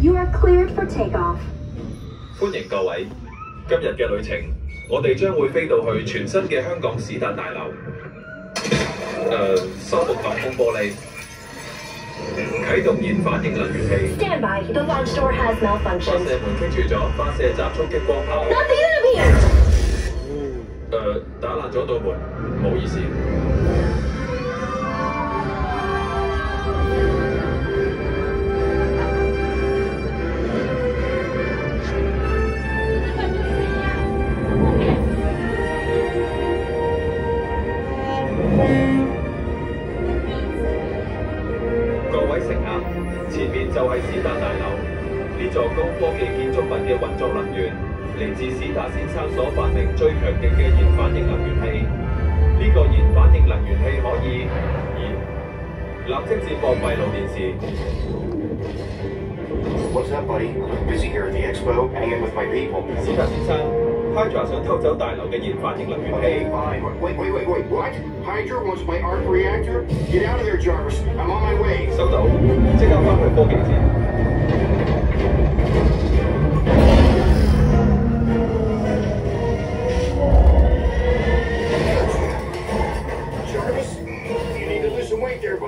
You are cleared for takeoff. 欢迎各位，今日嘅旅程，我哋将会飞到去全新嘅香港史达大楼。诶、修复挡风玻璃，启动燃反应能源器， Stand by. The launch door has 发 malfunctioned. 射门棘住咗，发射集冲击光炮。 Not the enemy! 诶、打烂咗道门，唔好意思。 前面就係史達大樓。呢座高科技建築物嘅運作能源嚟自史達先生所發明最強勁嘅燃反應能源器。呢、個燃反應能源器可以，咦？立即接駁閉路電視。 What's up, buddy? Busy here at the expo, hanging with my people. 史达先生，Hydra 想偷走大楼嘅燃反应能源 Okay, 器。 fine. Wait, wait, wait, wait. What? Hydra wants my arc reactor? Get out of there, Jarvis. I'm on my way. 收到，即刻翻去科技战。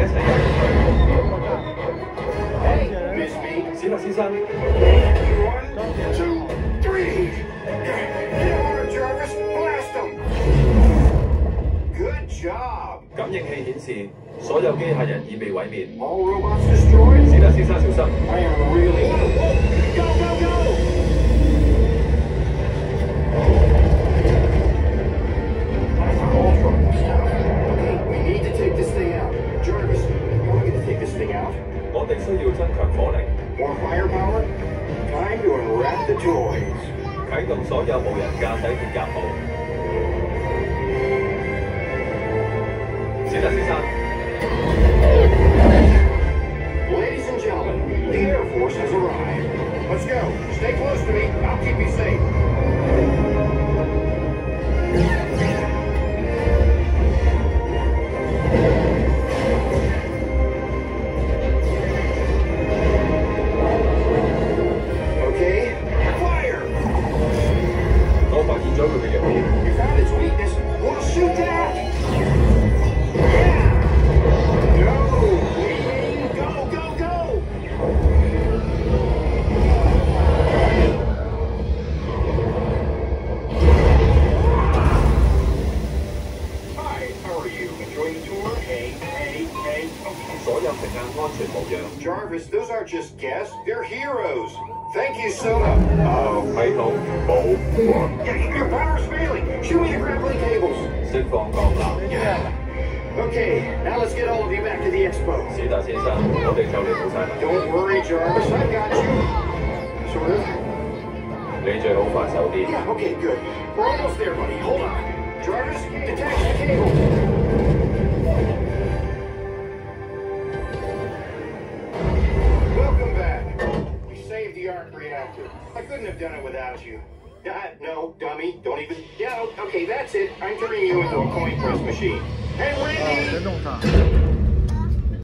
我哋一齐入 Hey, miss me? 去。史达先生， One, two, three. Get on her, Jarvis. Blast them. Good job. 感应器显示所有机械人已被毁灭。 All robots destroyed. 史达先生小心， I am really. More firepower? Time to unwrap the toys. 啟動所有無人駕駛鐵甲號。史達先生， You 有乘客安全无恙。 Jarvis, those aren't just guests. They're heroes. Thank you so much. Oh, 系统冇 yeah, your power's failing. Shoot me the grappling cables. 释放钢缆。 Okay, now let's get all of you back to the expo. 史达先生，我哋就嚟到晒啦。 Don't worry, Jarvis. I've got you. Sort of. 你最好快手啲。 Yeah, okay, good. We're almost there, buddy. Hold on. Jarvis, detach the cable. to. I couldn't have done it without you. D no, dummy, don't even. Yeah, okay, that's it. I'm turning you into a coin press machine. Hey, Randy! Oh,